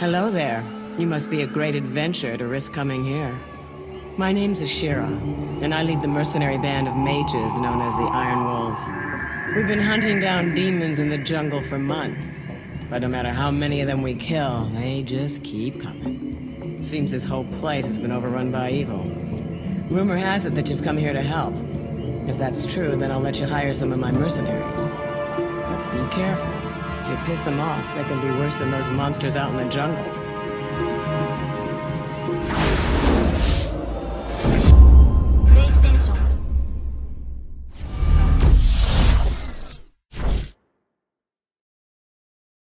Hello there. You must be a great adventurer to risk coming here. My name's Asheara, and I lead the mercenary band of mages known as the Iron Wolves. We've been hunting down demons in the jungle for months, but no matter how many of them we kill, they just keep coming. Seems this whole place has been overrun by evil. Rumor has it that you've come here to help. If that's true, then I'll let you hire some of my mercenaries. But Be careful. You piss them off, they can be worse than those monsters out in the jungle.